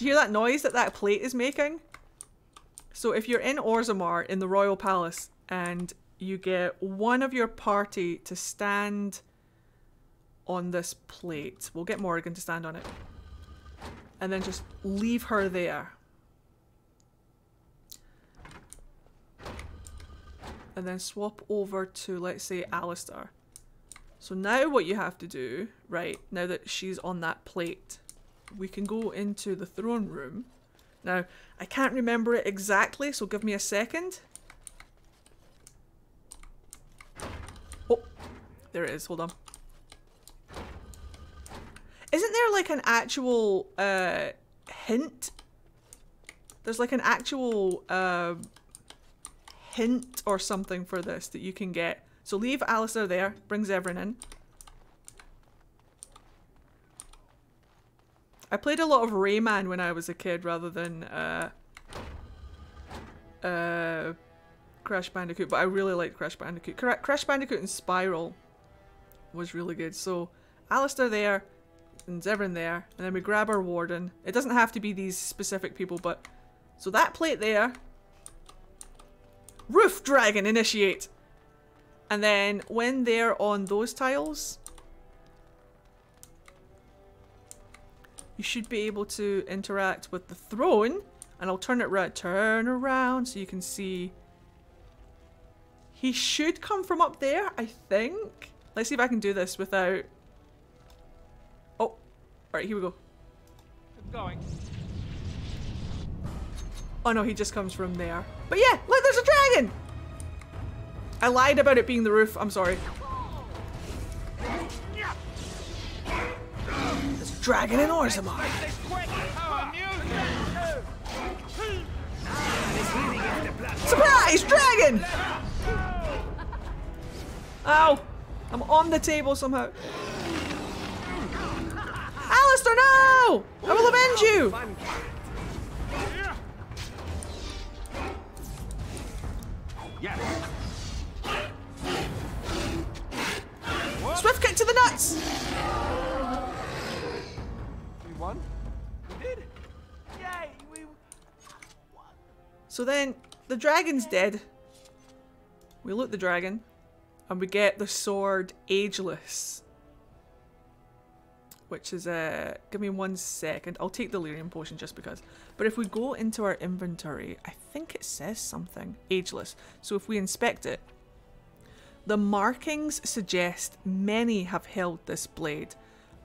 Do you hear that noise that that plate is making? So if you're in Orzammar in the royal palace and you get one of your party to stand on this plate, we'll get Morrigan to stand on it. And then just leave her there. And then swap over to, let's say, Alistair. So now what you have to do, right, now that she's on that plate, we can go into the throne room. Now, I can't remember it exactly, so give me a second. Oh, there it is, hold on. Isn't there like an actual uh, hint? There's like an actual uh, hint or something for this that you can get. So leave Alistair there, brings Zevran in. I played a lot of Rayman when I was a kid rather than uh, uh, Crash Bandicoot, but I really liked Crash Bandicoot. Cra Crash Bandicoot and Spyro was really good. So Alistair there, and Zevran there, and then we grab our Warden. It doesn't have to be these specific people, but... So that plate there. Roof Dragon initiate! And then when they're on those tiles, you should be able to interact with the throne. And I'll turn it right, turn around so you can see. He should come from up there, I think. Let's see if I can do this without... Oh, alright, here we go. It's going. Oh no, he just comes from there. But yeah, look, there's a dragon! I lied about it being the roof, I'm sorry. Dragon in Orzammar. Surprise! Dragon! Ow! I'm on the table somehow. Alistair, no! I will avenge you! Swift kick to the nuts! So then, the dragon's dead. We loot the dragon, and we get the sword Ageless. Which is a... Uh, give me one second. I'll take the lyrium potion just because. But if we go into our inventory, I think it says something. Ageless. So if we inspect it, the markings suggest many have held this blade,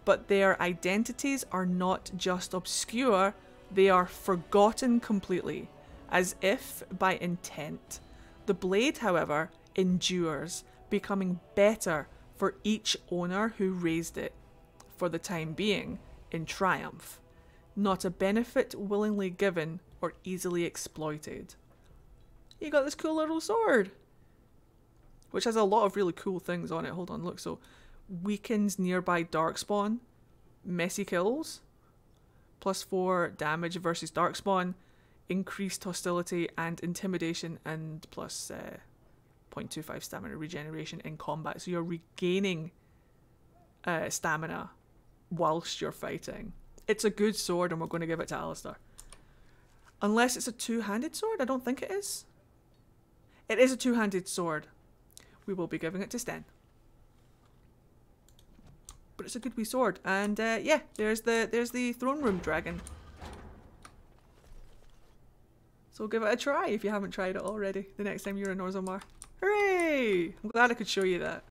but their identities are not just obscure, they are forgotten completely, as if by intent. The blade, however, endures, becoming better for each owner who raised it, for the time being, in triumph. Not a benefit willingly given or easily exploited. You got this cool little sword! which has a lot of really cool things on it. Hold on, look. So, weakens nearby darkspawn, messy kills, plus 4 damage versus darkspawn, increased hostility and intimidation, and plus uh, 0.25 stamina regeneration in combat. So, you're regaining uh, stamina whilst you're fighting. It's a good sword, and we're going to give it to Alistair. Unless it's a two handed sword, I don't think it is. It is a two handed sword we will be giving it to Sten. But it's a good wee sword, and uh, yeah, there's the there's the throne room dragon. So give it a try if you haven't tried it already. The next time you're in Orzammar. Hooray! I'm glad I could show you that.